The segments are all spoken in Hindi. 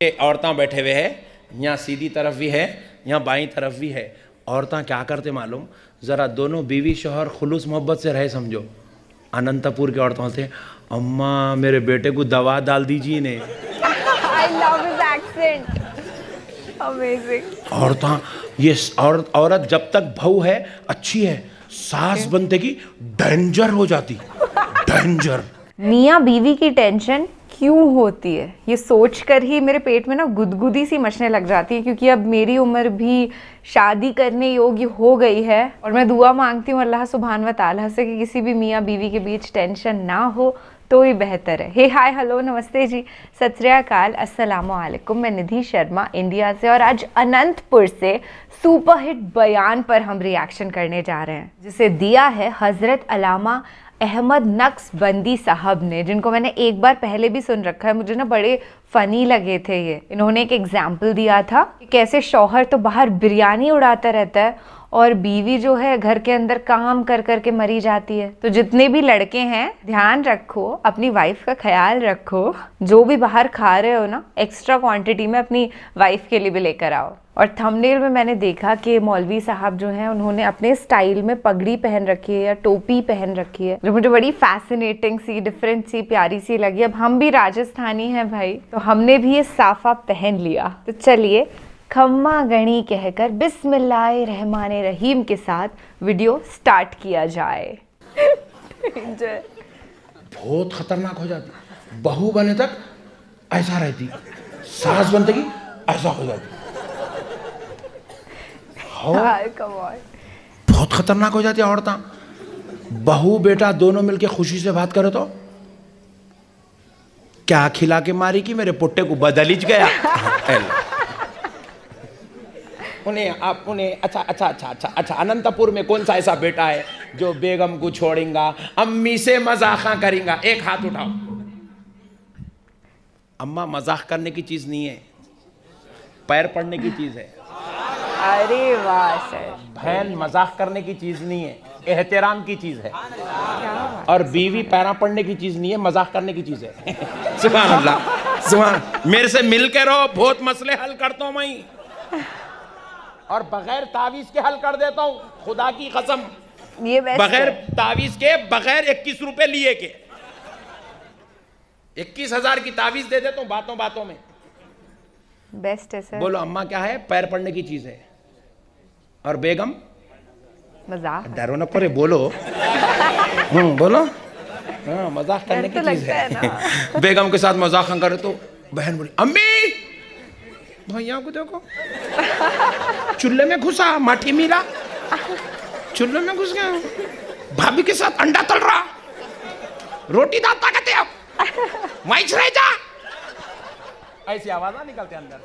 औरतां बैठे हुए हैं यहाँ सीधी तरफ़ भी है यहाँ बाई तरफ़ भी है। औरतां क्या करते मालूम? ज़रा दोनों बीवी शोहर खुलूस मोहब्बत से रहे समझो। अनंतपुर के औरतों से अम्मा मेरे बेटे को दवा डाल दीजिए ने. औरतां ये औरत औरत जब तक भव है अच्छी है। सास बनते की डेंजर हो जाती। डेंजर मियाँ बीवी की टेंशन क्यों होती है? ये सोच कर ही मेरे पेट में ना गुदगुदी सी मचने लग जाती है, क्योंकि अब मेरी उम्र भी शादी करने योग्य हो गई है और मैं दुआ मांगती हूँ अल्लाह सुबहान व ताला से कि किसी भी मियाँ बीवी के बीच टेंशन ना हो तो ही बेहतर है। हे हाय, हेलो, नमस्ते जी। सत अस्सलाम वालेकुम मैं निधि शर्मा, इंडिया से और आज अनंतपुर से सुपरहिट बयान पर हम रिएक्शन करने जा रहे हैं, जिसे दिया है हज़रत अलामा अहमद नक्स बंदी साहब ने, जिनको मैंने एक बार पहले भी सुन रखा है, मुझे ना बड़े फ़नी लगे थे ये। इन्होंने एक एग्ज़ाम्पल दिया था कि कैसे शौहर तो बाहर बिरयानी उड़ाता रहता है और बीवी जो है घर के अंदर काम कर कर के मरी जाती है। तो जितने भी लड़के हैं, ध्यान रखो, अपनी वाइफ का ख्याल रखो। जो भी बाहर खा रहे हो ना एक्स्ट्रा क्वांटिटी में अपनी वाइफ के लिए भी लेकर आओ। और थंबनेल में मैंने देखा कि मौलवी साहब जो हैं उन्होंने अपने स्टाइल में पगड़ी पहन रखी है या टोपी पहन रखी है। जो मुझे बड़ी फैसिनेटिंग सी डिफरेंट सी प्यारी सी लगी। अब हम भी राजस्थानी हैं भाई तो हमने भी ये साफा पहन लिया। तो चलिए खम्मा गणी कहकर बिस्मिल्लाह रहमान रहीम के साथ वीडियो स्टार्ट किया जाए। बहुत खतरनाक हो जाती। बहू बने तक ऐसा रहती। सास बनते की ऐसा हो जाती. बहुत खतरनाक हो जाती औरतां। बहू बेटा दोनों मिलके खुशी से बात करो तो। क्या खिला के मारी कि मेरे पुट्टे को बदलिज गया? उन्हें आप उन्हें अच्छा अच्छा अच्छा अच्छा अच्छा अनंतपुर में कौन सा ऐसा बेटा है जो बेगम को छोड़ेगा अम्मी से मज़ाक करेगा? एक हाथ उठाओ। अम्मा मज़ाक करने की चीज़ नहीं है। पैर पड़ने की चीज़ है। अरे वाह सर बहन मज़ाक करने की चीज़ नहीं है। एहतराम की चीज़ है। और बीवी पैरा पड़ने की चीज़ नहीं है मज़ाक करने की चीज़ है। सुबह अल्लाह सुबह मेरे से मिल के रहो बहुत मसले हल करता हूँ मैं। और बगैर तावीज के हल कर देता हूँ खुदा की कसम। ये बगैर तावीज के बगैर इक्कीस रुपए लिए के। इक्कीस हज़ार की तावीज दे देता हूँ बातों बातों में। बेस्ट है सर बोलो अम्मा क्या है? पैर पड़ने की चीज़ है। और बेगम? मज़ाक डरो न करे बोलो। हम्म बोलो। हाँ मज़ाक करने की तो चीज़ है है। बेगम के साथ मज़ाक करे तो बहन बोली अम्मी! भैया को देखो। चूल्हे में घुसा माठी मिला चूल्हे में घुस गया। भाभी के साथ अंडा तल रहा। रोटी दाता कहते अब। माइच रह जा। ऐसी आवाज़ ना निकलते अंदर।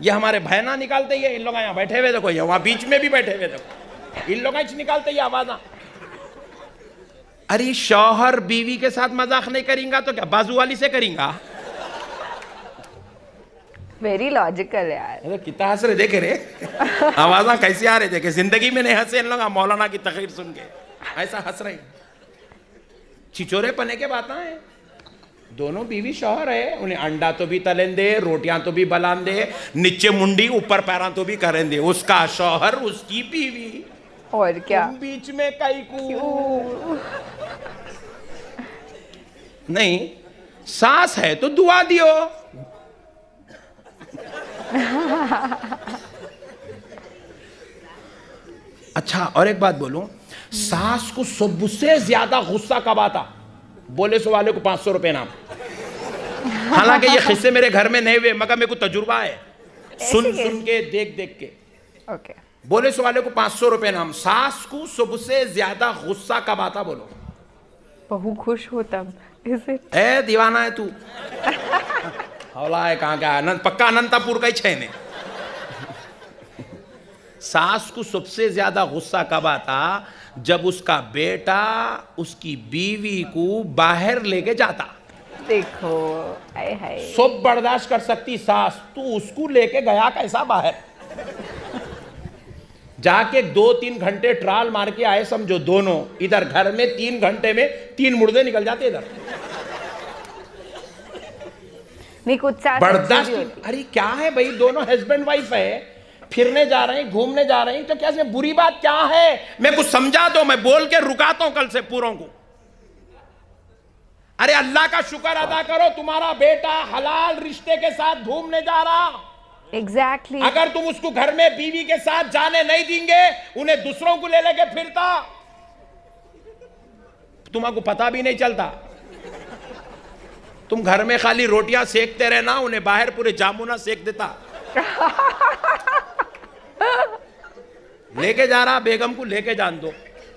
ये हमारे बहना निकालते ही है इन लोग यहाँ बैठे हुए देखो ये वहाँ बीच में भी बैठे हुए देखो। इन लोग निकालते ही आवाज़ ना। अरे शौहर बीवी के साथ मज़ाक नहीं करेंगा तो क्या बाजू वाली से करेंगा? वेरी लॉजिकल यार। अरे कितना हंस रहे देखे रे। आवाजा कैसी आ रही देखे ज़िंदगी में नहीं हंसे इन लोग मौलाना की तकरीर सुन के। ऐसा हंस रहे छिचोरे पने के बात है दोनों बीवी शोहर है उन्हें अंडा तो भी तलें दे रोटियाँ तो भी बलान दे नीचे मुंडी ऊपर पैरा तो भी करें दे उसका शोहर उसकी बीवी। और क्या? बीच में कई नहीं सास है तो दुआ दियो। अच्छा और एक बात बोलूँ सास को सबसे ज़्यादा गुस्सा कब आता? बोले सो वाले को पाँच सौ रुपए नाम। हालाँकि ये किस्से मेरे घर में नहीं हुए मगर मेरे को तजुर्बा है। सुन सुन के देख देख के। ओके बोले सो वाले को पाँच सौ रुपए नाम। सास को सबसे ज़्यादा गुस्सा कब आता बोलो। बहू खुश हो तब। ए दीवाना है तू। हौला है कहाँ का अनंत पक्का अनंतापुर का ही छह ने सास को सबसे ज़्यादा गुस्सा कब आता जब उसका बेटा उसकी बीवी को बाहर लेके जाता। देखो हाय हाय। सब बर्दाश्त कर सकती सास तू उसको लेके गया कैसा बाहर? जाके दो तीन घंटे ट्राल मार के आए समझो दोनों। इधर घर में तीन घंटे में तीन मुर्दे निकल जाते इधर। बर्दाश्त अरे क्या है भाई? दोनों हस्बैंड वाइफ है। फिरने जा रहे हैं घूमने जा रहे हैं तो क्या इसमें बुरी बात क्या है? मैं कुछ समझा दो मैं बोल के रुकाता हूँ कल से पूरों को। अरे अल्लाह का शुक्र अदा करो तुम्हारा बेटा हलाल रिश्ते के साथ घूमने जा रहा। Exactly exactly. अगर तुम उसको घर में बीवी के साथ जाने नहीं देंगे उन्हें दूसरों को ले लेके फिरता। तुम्हारा पता भी नहीं चलता। तुम घर में खाली रोटियाँ सेकते रहना उन्हें बाहर पूरे जामुना सेक देता। लेके जा रहा बेगम को लेके जान दो।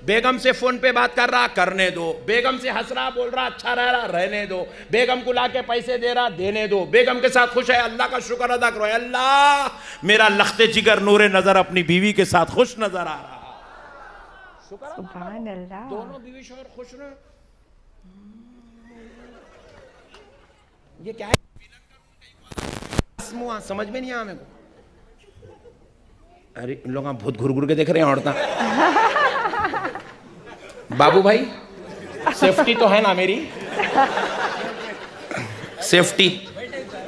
बेगम से फ़ोन पे बात कर रहा करने दो। बेगम से हंस रहा बोल रहा अच्छा रह रहा रहने दो। बेगम को लाके पैसे दे रहा देने दो। बेगम के साथ खुश है अल्लाह का शुक्र अदा करो। अल्लाह मेरा लखते जिगर नूरे नज़र अपनी बीवी के साथ खुश नज़र आ रहा। शुक्र दोनों बीवी शोर खुश रहे। ये क्या है? समझ में नहीं आया मेरे को। अरे इन लोग भूत घुर घुर के देख रहे हैं औरता। बाबू भाई सेफ्टी तो है ना मेरी? सेफ्टी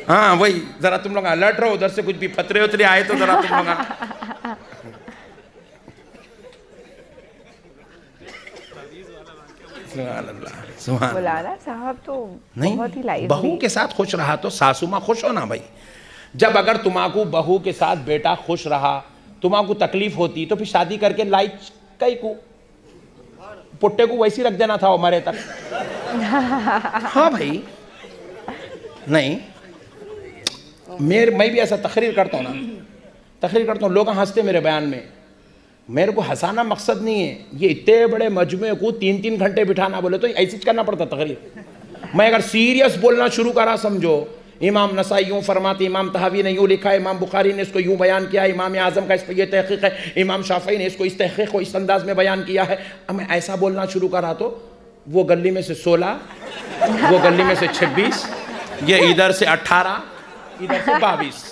हाँ वही जरा तुम लोग अलर्ट रहो उधर से कुछ भी पतरे उतरे आए तो जरा तुम लोग साहब तो बहुत ही नहीं बहू के साथ खुश रहा तो सासू माँ खुश हो ना भाई? जब अगर तुम्हाकू बहू के साथ बेटा खुश रहा तुम्हाकू तकलीफ़ होती तो फिर शादी करके लाइक कई को पुट्टे को वैसी रख देना था वो मरे तक। हाँ भाई। नहीं। मेरे मैं भी ऐसा तकरीर करता हूँ ना। तकरीर करता हूँ लोग हँसते मेरे बयान में। मेरे को हंसाना मकसद नहीं है। ये इतने बड़े मजमे को तीन तीन घंटे बिठाना बोले तो ऐसी करना पड़ता तकरीर। मैं अगर सीरियस बोलना शुरू करा समझो। इमाम नसाई यूँ फरमाते, इमाम तहावी ने यूँ लिखा है इमाम बुखारी ने इसको यूँ बयान किया, इमाम आज़म का इस पर यह तहकीक है, इमाम शाफी ने इसको इस तहकीक को इस अंदाज में बयान किया है। अब मैं ऐसा बोलना शुरू करा तो वो गली में से सोलह, वो गली में से छब्बीस, ये इधर से अट्ठारह इधर से बाईस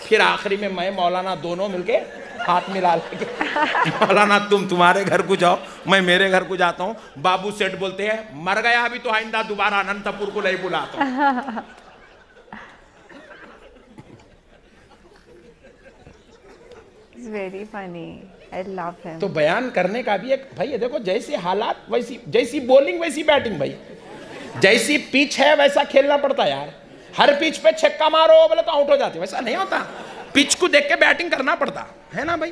फिर आखिरी में मैं, मौलाना दोनों मिलके हाथ मिला लेके मौलाना, तुम तुम्हारे घर को जाओ, मैं मेरे घर को जाता हूँ। बाबू सेठ बोलते हैं, मर गया अभी तो आइंदा, दोबारा अनंतपुर को नहीं बुलाता very funny I love him तो बयान करने का भी एक भाई देखो जैसे हालात वैसी जैसी बॉलिंग वैसी बैटिंग भाई। जैसी पिच है वैसा खेलना पड़ता है यार। हर पिच पे छक्का मारो बोले तो आउट हो जाते वैसा नहीं होता। पिच को देख के बैटिंग करना पड़ता। है ना भाई?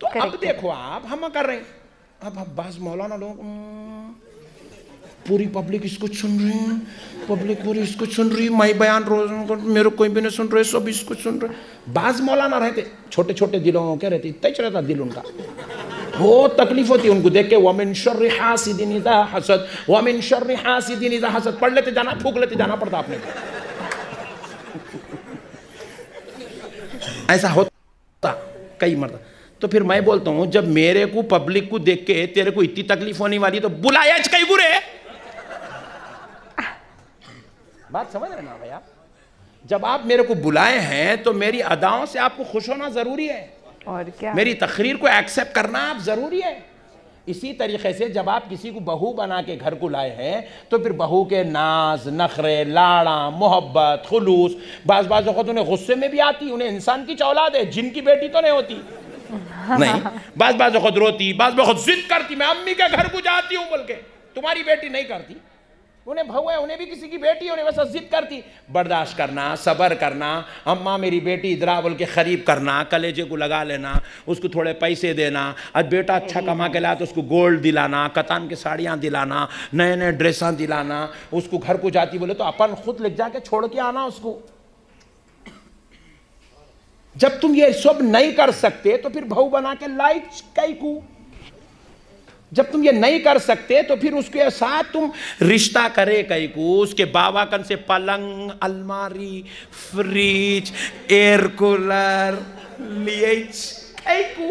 तो अब देखो आप हम कर रहे हैं। अब बस मौलाना लोग "हम्म, पूरी पब्लिक इसको सुन रही है। पब्लिक पूरी इसको सुन रही है। मैं बयान रोज मेरे कोई भी नहीं सुन रहे, सब इसको सुन रहे। बाज मौलाना रहते छोटे छोटे दिलों के रहते इतना ही रहता दिल उनका। बहुत तकलीफ़ होती है उनको देख के, वमिन शर्रि हासिदिन हसद, वमिन शर्रि हासिदिन हसद। पढ़ लेते जाना फूक लेते जाना पड़ता आपने ऐसा होता, कई मरता तो फिर मैं बोलता हूँ, जब मेरे को पब्लिक को देख के तेरे को इतनी तकलीफ़ होने वाली तो बुलाया कई बुरे। बात समझ रहे ना भैया? जब आप मेरे को बुलाए हैं तो मेरी अदाओं से आपको खुश होना ज़रूरी है। और क्या? मेरी तकरीर को एक्सेप्ट करना आप ज़रूरी है। इसी तरीके से जब आप किसी को बहू बना के घर को लाए हैं तो फिर बहू के नाज नखरे लाड़ा मोहब्बत खुलूस बाज बाज वक्त उन्हें गुस्से में भी आती उन्हें इंसान की चौलाद है जिनकी बेटी तो नहीं होती। नहीं बाज बाज वक्त रोती बाज वक्त जिद करती मैं अम्मी के घर को जाती हूँ बोल के। तुम्हारी बेटी नहीं करती। उन्हें बहू है, उन्हें भी किसी की बेटी उन्हें वैसा जिद करती। बर्दाश्त करना, सबर करना, अम्मा मेरी बेटी इधरा बोल के खरीब करना, कलेजे को लगा लेना, उसको थोड़े पैसे देना, आज बेटा अच्छा कमा के लाया तो उसको गोल्ड दिलाना, कतान की साड़ियाँ दिलाना नए नए ड्रेसा दिलाना, उसको घर को जाती बोले तो अपन खुद ले जाके छोड़ के आना उसको। जब तुम ये सब नहीं कर सकते तो फिर बहू बना के लाइक कई को। जब तुम ये नहीं कर सकते तो फिर उसके साथ तुम रिश्ता करे कई को। उसके बाबा कन से पलंग अलमारी फ्रिज एयर कूलर कई को।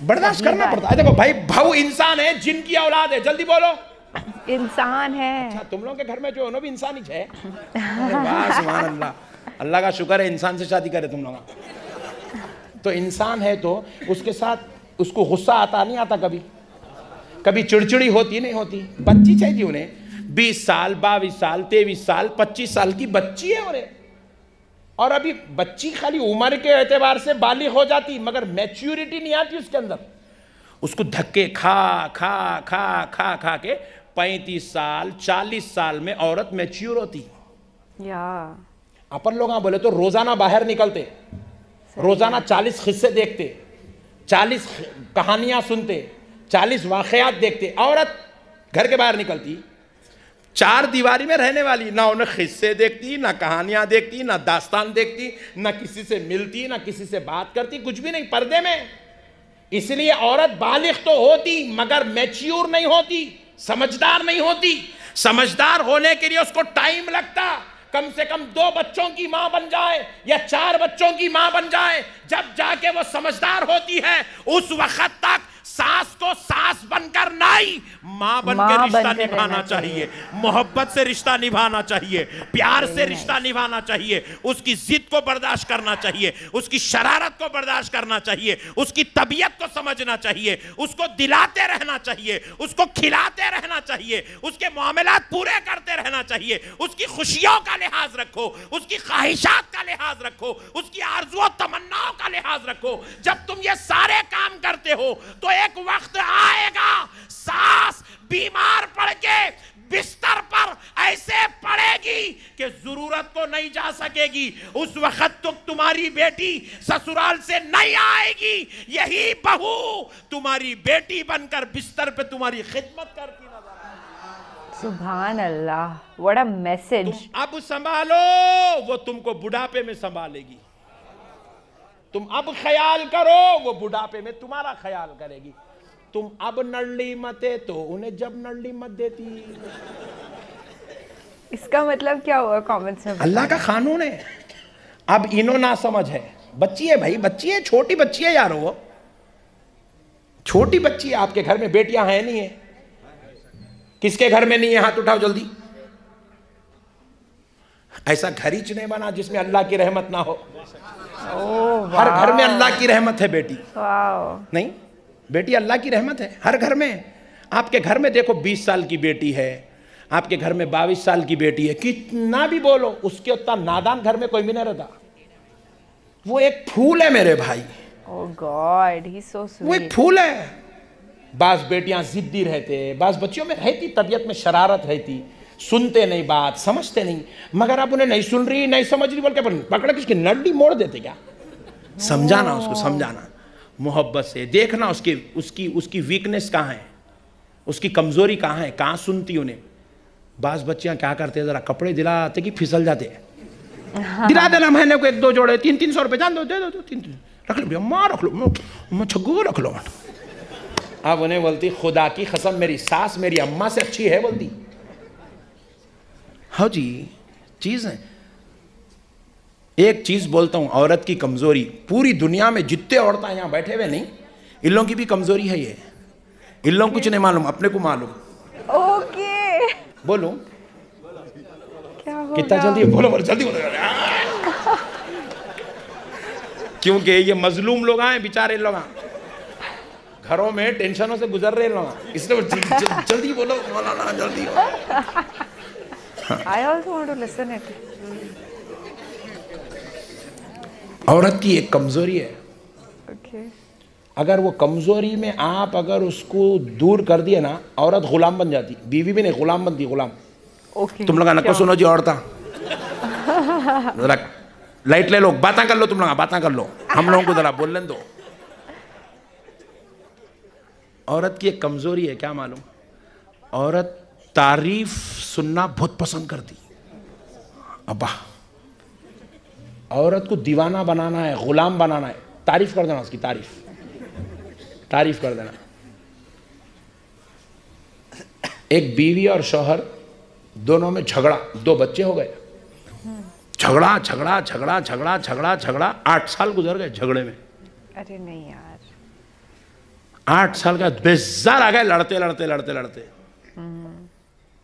बर्दाश्त करना पड़ता। है देखो भाई भाव इंसान है जिनकी औलाद है। जल्दी बोलो। इंसान है। अच्छा तुम लोग के घर में जो है ना भी इंसान ही है। अल्लाह। अल्लाह का शुक्र है इंसान से शादी करे तुम लोग। तो इंसान है तो उसके साथ उसको गुस्सा आता नहीं आता कभी? कभी चिड़चिड़ी होती नहीं होती? बच्ची चाहिए उन्हें। बीस साल बाईस साल तेईस साल पच्चीस साल की बच्ची है उन्हें। और अभी बच्ची खाली उम्र के एतबार से बाली हो जाती मगर मैच्योरिटी नहीं आती उसके अंदर। उसको धक्के खा खा खा खा खा के पैंतीस साल चालीस साल में औरत मैच्योर होती। या। अपन लोग बोले तो रोज़ाना बाहर निकलते। रोज़ाना चालीस हिस्से देखते, चालीस कहानियाँ सुनते, चालीस वाकयात देखते। औरत घर के बाहर निकलती, चार दीवारी में रहने वाली, ना उन्हें हिस्से देखती, ना कहानियाँ देखती, ना दास्तान देखती, ना किसी से मिलती, ना किसी से बात करती, कुछ भी नहीं, पर्दे में। इसलिए औरत बालिग तो होती, मगर मैच्योर नहीं होती, समझदार नहीं होती। समझदार होने के लिए उसको टाइम लगता। कम से कम दो बच्चों की माँ बन जाए या चार बच्चों की माँ बन जाए, जब जाके वो समझदार होती है, उस वक्त तक सास को सास बनकर नहीं माँ बन के रिश्ता निभाना चाहिए। मोहब्बत से रिश्ता निभाना चाहिए। प्यार से रिश्ता निभाना चाहिए। उसकी जिद को बर्दाश्त करना चाहिए। उसकी शरारत को बर्दाश्त करना चाहिए। उसकी तबीयत को समझना चाहिए। उसको दिलाते रहना चाहिए। उसको खिलाते रहना चाहिए। उसके मामलात पूरे करते रहना चाहिए। उसकी खुशियों का लिहाज रखो। उसकी ख्वाहिशात का लिहाज रखो। उसकी आरजुओं तमन्नाओं का लिहाज रखो। जब तुम ये सारे काम करते हो तो एक वक्त आएगा सास बीमार पड़ के बिस्तर पर ऐसे पड़ेगी कि ज़रूरत को नहीं जा सकेगी। उस वक्त तो तुम्हारी बेटी ससुराल से नहीं आएगी यही बहू तुम्हारी बेटी बनकर बिस्तर पे तुम्हारी खिदमत करती नज़र आएगी। सुभान अल्लाह व्हाट अ मैसेज अब संभालो वो तुमको बुढ़ापे में संभालेगी। तुम अब ख्याल करो वो बुढ़ापे में तुम्हारा ख्याल करेगी। तुम अब नड़ली मते तो उन्हें जब नड़ली मत देती। इसका मतलब क्या हुआ कमेंट्स में? अल्लाह का कानून है। अब इनो ना समझ है। बच्ची है भाई बच्ची है छोटी बच्ची है यार वो। छोटी बच्ची है आपके घर में बेटियाँ हैं नहीं है। किसके घर में नहीं है? हाथ उठाओ जल्दी। ऐसा घर ही चुने बना जिसमें अल्लाह की रहमत ना हो। हर घर में अल्लाह की रहमत है बेटी। नहीं बेटी अल्लाह की रहमत है हर घर में। आपके घर में देखो 20 साल की बेटी है आपके घर में 22 साल की बेटी है। कितना भी बोलो उसके उतना नादान घर में कोई भी नहीं रहता। वो एक फूल है मेरे भाई। गॉड ही सो वो एक फूल है। बास बेटियाँ जिद्दी रहते बास बच्चियों में रहती तबीयत में शरारत रहती। सुनते नहीं बात समझते नहीं। मगर आप उन्हें नहीं सुन रही नहीं समझ रही बोल के पकड़ के नड्डी मोड़ देते क्या? समझाना उसको समझाना। मोहब्बत से देखना उसकी उसकी उसकी वीकनेस कहाँ है उसकी कमज़ोरी कहाँ है कहाँ सुनती उन्हें। बास बच्चियाँ क्या करते हैं जरा कपड़े दिलाते कि फिसल जाते हैं। दिला देना महीने को एक दो जोड़े तीन तीन सौ रुपये जान दो दे दो, दो तीन तीन। रख लो भैया माँ रख लो मैं छग्गू रख लो। अब उन्हें बोलती खुदा की कसम मेरी सास मेरी अम्मा से अच्छी है बोलती। हाँ जी चीज़। है एक चीज़ बोलता हूँ औरत की कमज़ोरी। पूरी दुनिया में जितने औरतें यहाँ बैठे हुए नहीं इन लोगों की भी कमज़ोरी है ये। इन लोगों कुछ नहीं मालूम अपने को मालूम। ओके। बोलो। कितना जल्दी? बोलो बोलो जल्दी बोलो। क्योंकि ये मजलूम लोग आए बेचारे लोग घरों में टेंशनों से गुजर रहे लोग इसलिए जल्दी बोलो मौलाना जल्दी। I also want to listen it औरत की एक कमज़ोरी है। ओके अगर वो कमज़ोरी में आप अगर उसको दूर कर दिए ना औरत गुलाम बन जाती। बीवी भी नहीं गुलाम बनती गुलाम। ओके तुम लोग नको सुनो जी औरता लाइट ले लो बातें कर लो तुम लोग बातें कर लो। हम लोगों को जरा बोलने दो। औरत की एक कमज़ोरी है क्या मालूम? औरत तारीफ़ सुनना बहुत पसंद करती। अब्बा औरत को दीवाना बनाना है गुलाम बनाना है तारीफ़ कर देना उसकी तारीफ़। तारीफ़ कर देना। एक बीवी और शौहर दोनों में झगड़ा दो बच्चे हो गए। झगड़ा झगड़ा झगड़ा झगड़ा झगड़ा झगड़ा आठ साल गुजर गए झगड़े में। अरे नहीं यार। आठ साल का बेजार आ गए लड़ते लड़ते लड़ते लड़ते।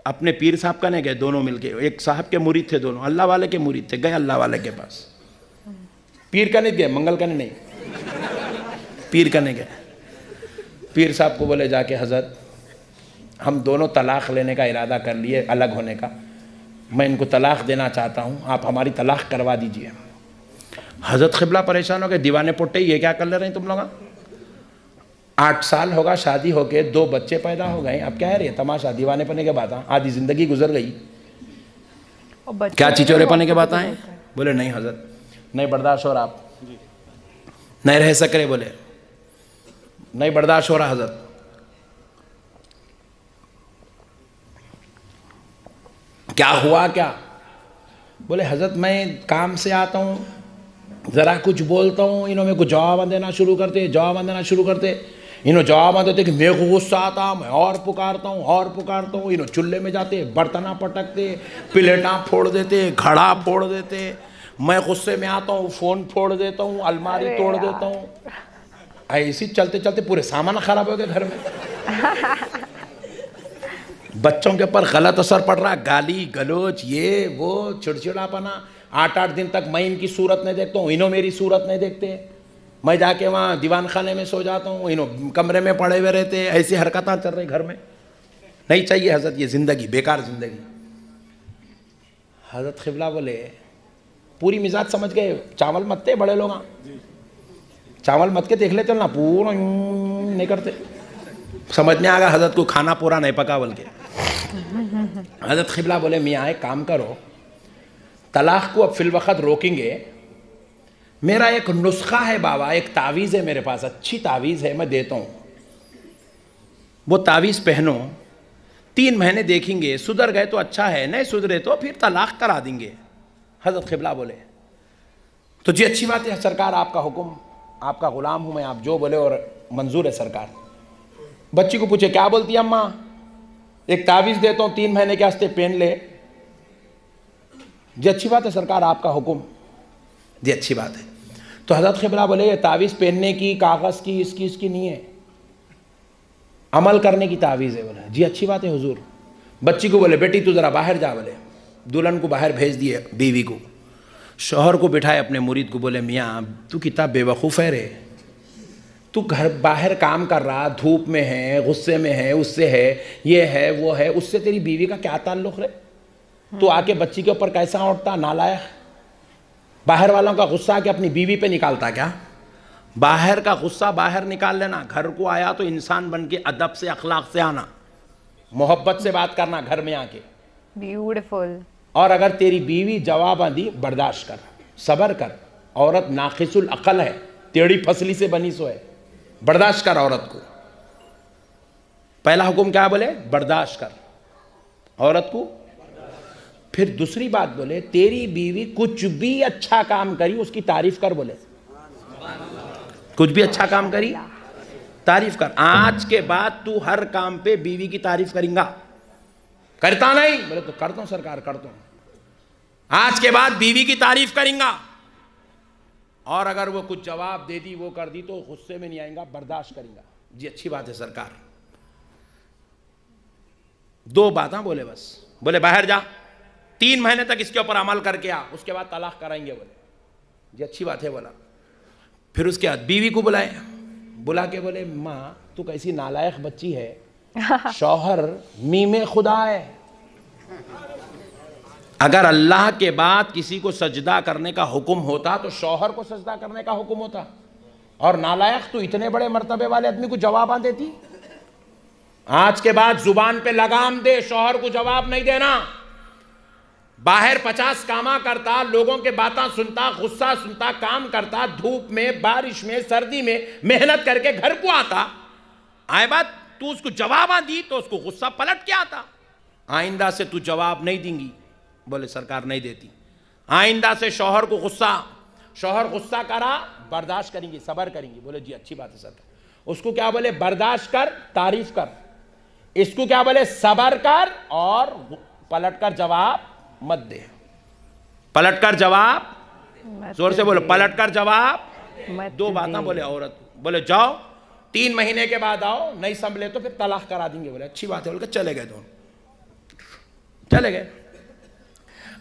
अपने पीर साहब का नहीं गए, दोनों मिल मिलके एक साहब के मुरीद थे दोनों, अल्लाह वाले के मुरीद थे, गए अल्लाह वाले के पास। पीर का नहीं गए, मंगल का नहीं। पीर का नहीं गए। पीर साहब को बोले, जाके हज़रत, हम दोनों तलाक लेने का इरादा कर लिए अलग होने का। मैं इनको तलाक देना चाहता हूँ, आप हमारी तलाक करवा दीजिए। हज़रत खिबला परेशान हो गए, दीवाने पुट्टे, ये क्या कर ले रहे हैं तुम लोग? आठ साल होगा शादी होके दो बच्चे पैदा हो गए। अब क्या है रे तमाशा दीवाने पने के बाद आधी ज़िंदगी गुजर गई। क्या के चिचोरे पने के बाद आए? बोले नहीं हज़रत नहीं बर्दाश्त हो रहा आप। नहीं रह सक रहे बोले। नहीं बर्दाश्त हो रहा हज़रत। क्या हुआ क्या? बोले हज़रत मैं काम से आता हूँ ज़रा कुछ बोलता हूँ इन्हों मेरे को जवाब देना शुरू करते जवाब देना शुरू करते। इन्हों जवाब देते कि मेरे को गुस्सा आता मैं और पुकारता हूँ और पुकारता हूँ। इन्हों चूल्हे में जाते बर्तना पटकते प्लेटा फोड़ देते घड़ा फोड़ देते। मैं गुस्से में आता हूँ फ़ोन फोड़ देता हूँ अलमारी तोड़ देता हूँ। ऐसे चलते चलते पूरे सामान खराब हो गए घर में। बच्चों के ऊपर गलत असर पड़ रहा है। गाली गलोच ये वो चिड़चिड़ापना। आठ आठ दिन तक मैं इनकी सूरत नहीं देखता हूँ इन्हों मेरी सूरत नहीं देखते। मैं जाके वहाँ दीवान खाने में सो जाता हूँ इन्हों कमरे में पड़े हुए रहते ऐसी हरकतें चल रही घर में। नहीं चाहिए हज़रत, ये ज़िंदगी, बेकार ज़िंदगी। हज़रत खिबला बोले, पूरी मिजाज समझ गए, चावल मत थे बड़े लोग। चावल मत के देख लेते ना पूरा नहीं करते। समझ में आ गया हज़रत को खाना पूरा नहीं पका बोल के हज़रत खिबला बोले, मियाँ, एक काम करो, तलाक को अब फिल वक्त रोकेंगे मेरा एक नुस्खा है, बाबा, एक तावीज़ है मेरे पास, अच्छी तावीज़ है, मैं देता हूँ। वो तावीज़ पहनो, तीन महीने देखेंगे, सुधर गए तो अच्छा है, नहीं सुधरे तो फिर तलाक करा देंगे। हज़रत खिबला बोले तो जी, अच्छी बात है, सरकार, आपका हुक्म, आपका गुलाम हूँ मैं, आप जो बोले और मंजूर है सरकार। बच्ची को पूछे, क्या बोलती है अम्मा? एक तावीज़ देता हूँ, तीन महीने के वास्ते पहन ले। जी, अच्छी बात है, सरकार, आपका हुक्म। जी अच्छी बात है। तो हज़रत खिबला बोले तावीज़ पहनने की, कागज़ की, इसकी इसकी नहीं है। अमल करने की तावीज़ है बोले। जी, अच्छी बात है हुजूर। बच्ची को बोले, बेटी, तू ज़रा बाहर जा बोले। दुल्हन को बाहर भेज दिए, बीवी को। शोहर को बिठाए अपने मुरीद को बोले, मियाँ, तू कितना बेवकूफ़ है रे। तू घर, बाहर काम कर रहा, धूप में है, गुस्से में है, उससे है, ये है, वो है। उससे तेरी बीवी का क्या ताल्लुक रे? तू आके बच्ची के ऊपर कैसा उठता नालायक? बाहर वालों का गुस्सा आके अपनी बीवी पे निकालता क्या? बाहर का गुस्सा बाहर निकाल लेना। घर को आया तो इंसान बन के अदब से अखलाक से आना। मोहब्बत से बात करना घर में आके। ब्यूटीफुल और अगर तेरी बीवी जवाब दी बर्दाश्त कर सबर कर। औरत नाकिसुल अकल है टेढ़ी फसली से बनी सो है। बर्दाश्त कर औरत को। पहला हुक्म क्या बोले? बर्दाश्त कर। औरत को फिर दूसरी बात बोले, तेरी बीवी कुछ भी अच्छा काम करी, उसकी तारीफ़ कर, बोले। कुछ भी अच्छा काम करी, तारीफ़ कर। आज के बाद तू हर काम पे बीवी की तारीफ़ करेंगा। करता नहीं। बोले तो करता हूँ सरकार करता हूँ आज के बाद बीवी की तारीफ़ करेंगा। और अगर वो कुछ जवाब दे दी, वो कर दी तो गुस्से में नहीं आएगा, बर्दाश्त करेंगा। जी, अच्छी बात है सरकार। दो बातें बोले बस। बोले, बाहर जा। तीन महीने तक इसके ऊपर अमल करके आ उसके बाद तलाक कराएँगे बोले। जी अच्छी बात है बोला। फिर उसके बाद बीवी को बुलाए। बुला के बोले माँ तू कैसी नालायक बच्ची है। शौहर मीमे खुदा है। अगर अल्लाह के बाद किसी को सजदा करने का हुक्म होता तो शौहर को सजदा करने का हुक्म होता। और नालायक तो इतने बड़े मर्तबे वाले आदमी को जवाब आ देती। आज के बाद ज़ुबान पे लगाम दे शौहर को जवाब नहीं देना। बाहर पचास कामा करता, लोगों के बातें सुनता, गुस्सा सुनता, काम करता, धूप में, बारिश में, सर्दी में, मेहनत करके घर को आता। आए बात, तू उसको जवाब दी तो उसको गुस्सा पलट के आता। आइंदा से तू जवाब नहीं देंगी। बोले, सरकार नहीं देती। आइंदा से शोहर को गुस्सा। शोहर गुस्सा करा, बर्दाश्त करेंगी, सबर करेंगी। बोले, जी, अच्छी बात है सरकार उसको क्या बोले? बर्दाश्त कर, तारीफ़ कर। इसको क्या बोले? सबर कर और पलट कर जवाब मत दे। पलट कर जवाब ज़ोर से बोलो पलट कर जवाब। दो बातें दे। बोले औरत। बोले जाओ तीन महीने के बाद आओ नहीं संभले तो फिर तलाक करा देंगे बोले अच्छी बात है बोले चले गए दोनों। चले गए।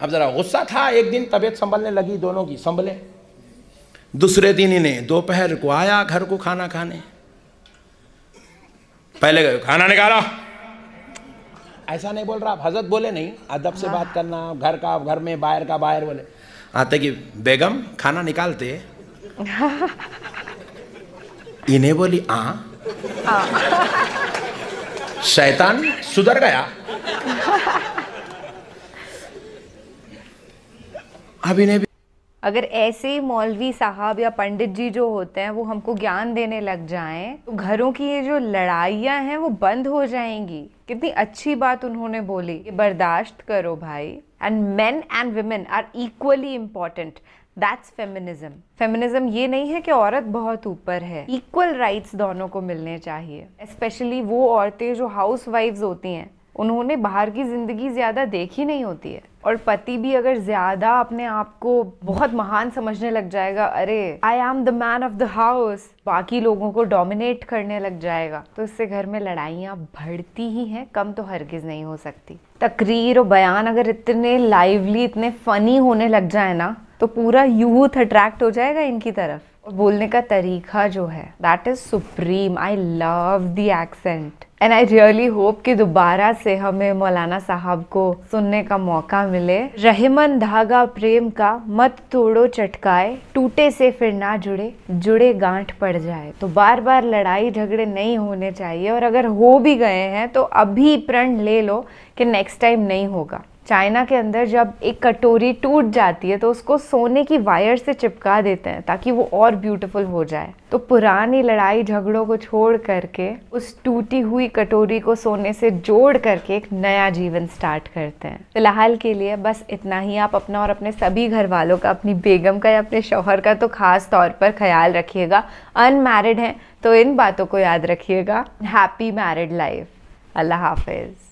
अब जरा गुस्सा था एक दिन तबीयत संभलने लगी दोनों की संभले। दूसरे दिन इन्हें दोपहर को आया घर को खाना खाने। पहले गए खाना निकाला। ऐसा नहीं बोल रहा आप हज़रत बोले नहीं अदब से बात करना घर का घर में बाहर का बाहर बोले। आते कि बेगम खाना निकालते? इन्हें बोली आ। शैतान सुधर गया। अब इन्हें भी अगर ऐसे ही मौलवी साहब या पंडित जी जो होते हैं, वो हमको ज्ञान देने लग जाएँ तो घरों की ये जो लड़ाइयाँ हैं, वो बंद हो जाएँगी। कितनी अच्छी बात उन्होंने बोली। ये बर्दाश्त करो भाई। And men and women are equally important that's feminism feminism ये नहीं है कि औरत बहुत ऊपर है। इक्वल राइट्स दोनों को मिलने चाहिए। स्पेशली वो औरतें जो हाउस वाइफ्स होती हैं उन्होंने बाहर की ज़िंदगी ज़्यादा देखी नहीं होती है। और पति भी अगर ज़्यादा अपने आप को बहुत महान समझने लग जाएगा, अरे I am the man of the house बाकी लोगों को डोमिनेट करने लग जाएगा। तो इससे घर में लड़ाइयाँ बढ़ती ही हैं, कम तो हरगिज़ नहीं हो सकती। तकरीर और बयान अगर इतने लाइवली इतने फ़नी होने लग जाए ना तो पूरा यूथ अट्रैक्ट हो जाएगा इनकी तरफ़। और बोलने का तरीका जो है that is supreme I love the accent and I really hope कि दोबारा से हमें मौलाना साहब को सुनने का मौका मिले। रहमन धागा प्रेम का मत तोड़ो चटकाए, टूटे से फिर ना जुड़े जुड़े गांठ पड़ जाए। तो बार बार लड़ाई झगड़े नहीं होने चाहिए और अगर हो भी गए हैं तो अभी प्रण ले लो कि नेक्स्ट टाइम नहीं होगा। चाइना के अंदर जब एक कटोरी टूट जाती है तो उसको सोने की वायर से चिपका देते हैं ताकि वो और ब्यूटीफुल हो जाए। तो पुरानी लड़ाई झगड़ों को छोड़ करके, उस टूटी हुई कटोरी को सोने से जोड़ करके एक नया जीवन स्टार्ट करते हैं। फ़िलहाल के लिए बस इतना ही। आप अपना और अपने सभी घर वालों का, अपनी बेगम का या अपने शौहर का तो खास तौर पर ख्याल रखिएगा। अनमैरिड हैं तो इन बातों को याद रखिएगा। हैप्पी मैरिड लाइफ अल्लाह हाफिज़।